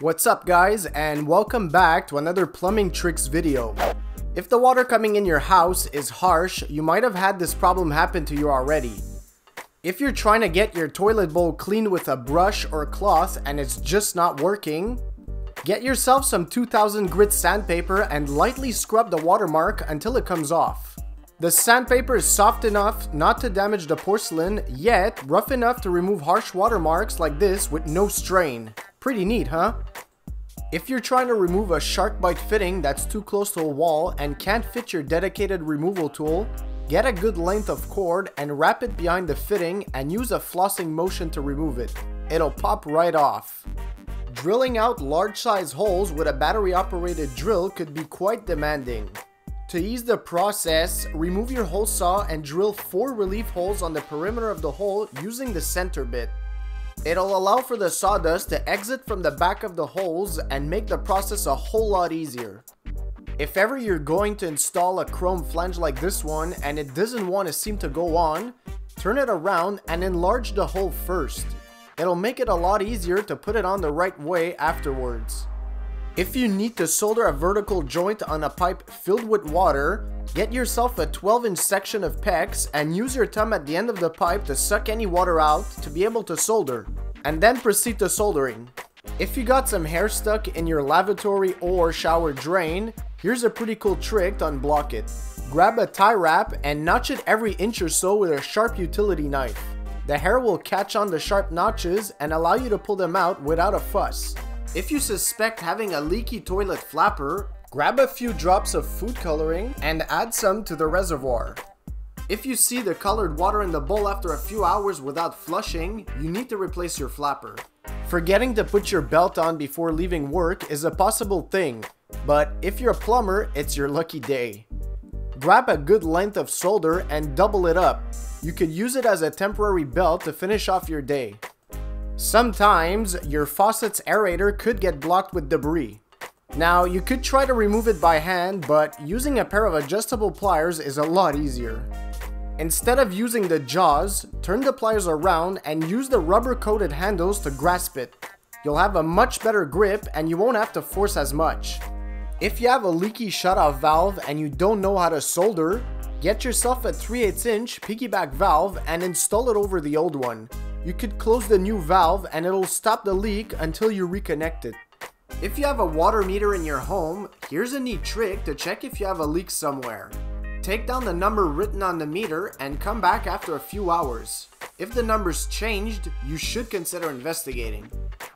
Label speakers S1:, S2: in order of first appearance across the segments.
S1: What's up guys and welcome back to another plumbing tricks video. If the water coming in your house is harsh, you might have had this problem happen to you already. If you're trying to get your toilet bowl cleaned with a brush or cloth and it's just not working, get yourself some 2000 grit sandpaper and lightly scrub the watermark until it comes off. The sandpaper is soft enough not to damage the porcelain, yet rough enough to remove harsh watermarks like this with no strain. Pretty neat, huh? If you're trying to remove a SharkBite fitting that's too close to a wall and can't fit your dedicated removal tool, get a good length of cord and wrap it behind the fitting and use a flossing motion to remove it. It'll pop right off. Drilling out large size holes with a battery operated drill could be quite demanding. To ease the process, remove your hole saw and drill 4 relief holes on the perimeter of the hole using the center bit. It'll allow for the sawdust to exit from the back of the holes and make the process a whole lot easier. If ever you're going to install a chrome flange like this one and it doesn't want to seem to go on, turn it around and enlarge the hole first. It'll make it a lot easier to put it on the right way afterwards. If you need to solder a vertical joint on a pipe filled with water, get yourself a 12 inch section of PEX and use your thumb at the end of the pipe to suck any water out to be able to solder, and then proceed to soldering. If you got some hair stuck in your lavatory or shower drain, here's a pretty cool trick to unblock it. Grab a tie wrap and notch it every inch or so with a sharp utility knife. The hair will catch on the sharp notches and allow you to pull them out without a fuss. If you suspect having a leaky toilet flapper, grab a few drops of food coloring and add some to the reservoir. If you see the colored water in the bowl after a few hours without flushing, you need to replace your flapper. Forgetting to put your belt on before leaving work is a possible thing, but if you're a plumber, it's your lucky day. Grab a good length of solder and double it up. You could use it as a temporary belt to finish off your day. Sometimes your faucet's aerator could get blocked with debris. Now, you could try to remove it by hand, but using a pair of adjustable pliers is a lot easier. Instead of using the jaws, turn the pliers around and use the rubber-coated handles to grasp it. You'll have a much better grip and you won't have to force as much. If you have a leaky shutoff valve and you don't know how to solder, get yourself a 3 8 inch piggyback valve and install it over the old one you could close the new valve and it'll stop the leak until you reconnect it. If you have a water meter in your home, here's a neat trick to check if you have a leak somewhere. Take down the number written on the meter and come back after a few hours. If the number's changed, you should consider investigating.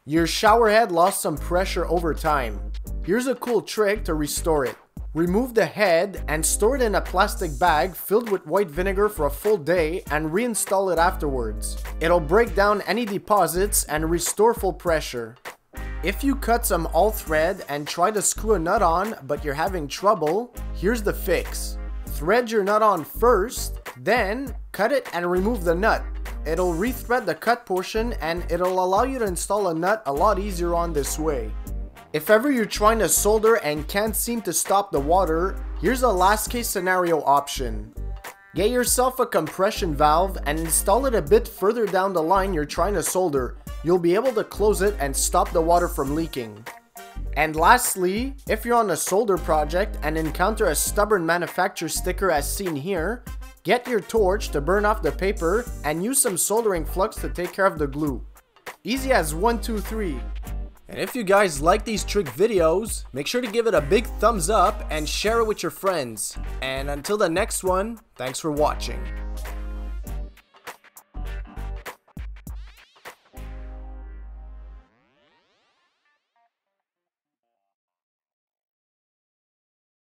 S1: Your shower head lost some pressure over time. Here's a cool trick to restore it. Remove the head and store it in a plastic bag filled with white vinegar for a full day and reinstall it afterwards. It'll break down any deposits and restore full pressure. If you cut some all thread and try to screw a nut on but you're having trouble, here's the fix. Thread your nut on first, then cut it and remove the nut. It'll rethread the cut portion and it'll allow you to install a nut a lot easier on this way. If ever you're trying to solder and can't seem to stop the water, here's a last case scenario option. Get yourself a compression valve and install it a bit further down the line you're trying to solder. You'll be able to close it and stop the water from leaking. And lastly, if you're on a solder project and encounter a stubborn manufacturer sticker as seen here, get your torch to burn off the paper and use some soldering flux to take care of the glue. Easy as 1, 2, 3. And if you guys like these trick videos, make sure to give it a big thumbs up and share it with your friends. And until the next one, thanks for watching.